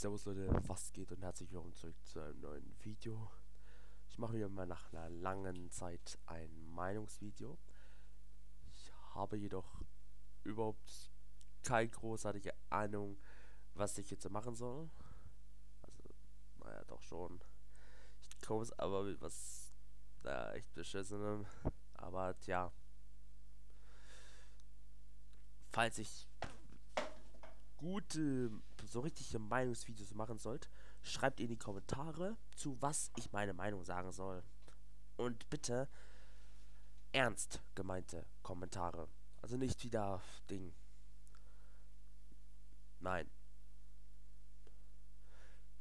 Servus Leute, was geht und herzlich willkommen zurück zu einem neuen Video. Ich mache wieder mal nach einer langen Zeit ein Meinungsvideo. Ich habe jedoch überhaupt keine großartige Ahnung, was ich jetzt machen soll. Also, naja, doch schon. Ich komme es aber mit was naja, echt beschissenem. Aber tja. Falls ich gute, so richtige Meinungsvideos machen sollt, schreibt in die Kommentare, zu was ich meine Meinung sagen soll. Und bitte ernst gemeinte Kommentare. Also nicht wieder Ding. Nein.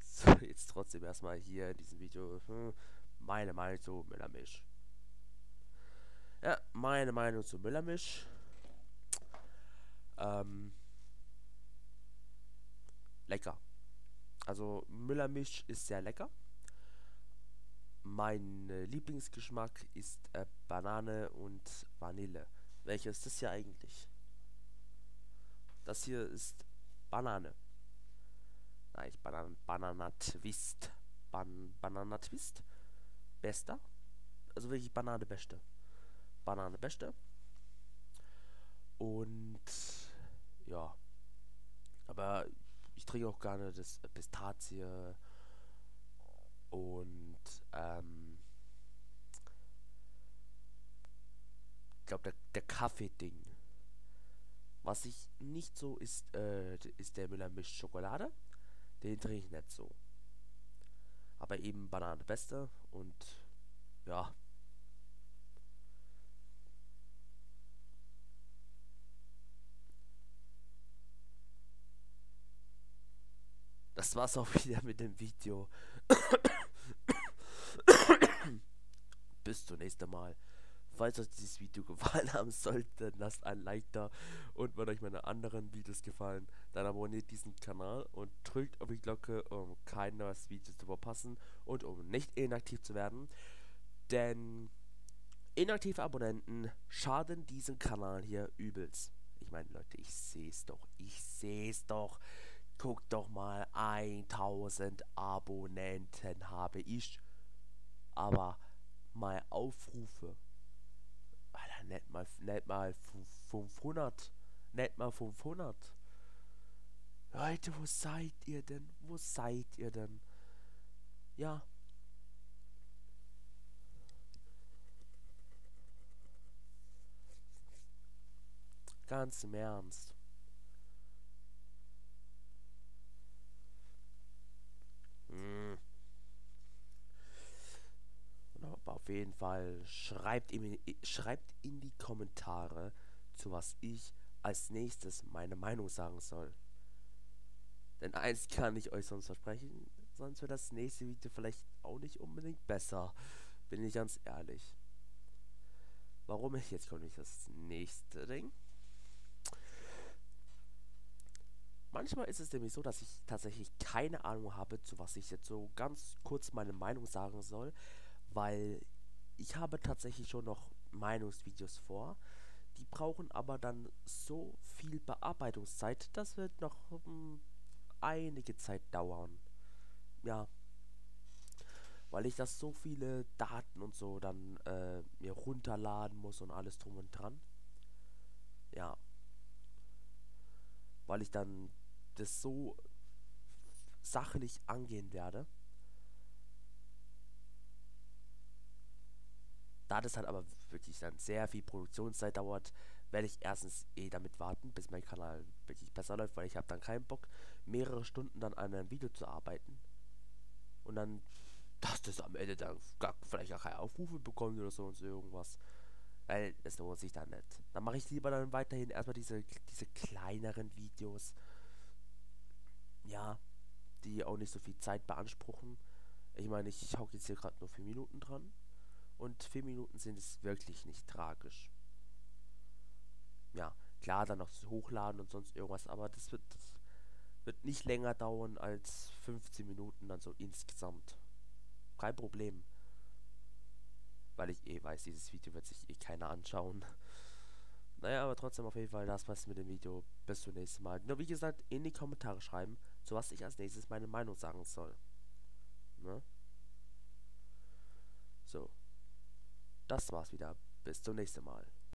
So, jetzt trotzdem erstmal hier in diesem Video hm, meine Meinung zu Müllermisch. Ja, meine Meinung zu Müllermisch. Ähm, lecker. Also Müllermisch ist sehr lecker. Mein äh, Lieblingsgeschmack ist äh, Banane und Vanille. Welches ist das hier eigentlich? Das hier ist Banane. Nein, Banan Bananatwist. Ban Bananatwist. Bester. Also wirklich Banane beste. Banane beste. Und ja. Aber trinke auch gerne das Pistazie und ähm, ich glaube der, der Kaffee-Ding. Was ich nicht so ist, äh, ist der Müller Misch Schokolade. Den trinke ich nicht so. Aber eben Banane Beste und ja, das war's auch wieder mit dem Video. Bis zum nächsten Mal. Falls euch dieses Video gefallen haben sollte, lasst ein Like da. Und wenn euch meine anderen Videos gefallen, dann abonniert diesen Kanal und drückt auf die Glocke, um kein neues Video zu verpassen und um nicht inaktiv zu werden. Denn inaktive Abonnenten schaden diesem Kanal hier übelst. Ich meine, Leute, ich sehe es doch. Ich sehe es doch. Guck doch mal, 1000 Abonnenten habe ich. Aber mal Aufrufe. Alter, nicht mal, nicht mal 500. Nicht mal 500. Leute, wo seid ihr denn? Wo seid ihr denn? Ja. Ganz im Ernst. Hm. Aber auf jeden Fall schreibt in, schreibt in die Kommentare, zu was ich als nächstes meine Meinung sagen soll. Denn eins kann ich euch sonst versprechen, sonst wird das nächste Video vielleicht auch nicht unbedingt besser. Bin ich ganz ehrlich. Warum ich jetzt komme ich das nächste Ding? Manchmal ist es nämlich so, dass ich tatsächlich keine Ahnung habe, zu was ich jetzt so ganz kurz meine Meinung sagen soll, weil ich habe tatsächlich schon noch Meinungsvideos vor. Die brauchen aber dann so viel Bearbeitungszeit, das wird noch um, einige Zeit dauern. Ja. Weil ich das so viele Daten und so dann äh, mir runterladen muss und alles drum und dran. Ja. Weil ich dann das so sachlich angehen werde. Da das dann aber wirklich dann sehr viel Produktionszeit dauert, werde ich erstens eh damit warten, bis mein Kanal wirklich besser läuft, weil ich habe dann keinen Bock, mehrere Stunden dann an einem Video zu arbeiten. Und dann, dass das am Ende dann gar, vielleicht auch keine Aufrufe bekommt oder so und so irgendwas. Weil das lohnt sich dann nicht. Dann mache ich lieber dann weiterhin erstmal diese, diese kleineren Videos ja, die auch nicht so viel Zeit beanspruchen. Ich meine, ich hauke jetzt hier gerade nur 4 Minuten dran. Und 4 Minuten sind es wirklich nicht tragisch. Ja, klar, dann noch hochladen und sonst irgendwas, aber das wird, das wird nicht länger dauern als 15 Minuten dann so insgesamt. Kein Problem. Weil ich eh weiß, dieses Video wird sich eh keiner anschauen. Naja, aber trotzdem auf jeden Fall das war's mit dem Video. Bis zum nächsten Mal. Nur wie gesagt, in die Kommentare schreiben, zu was ich als nächstes meine Meinung sagen soll. Ne? So. Das war's wieder. Bis zum nächsten Mal.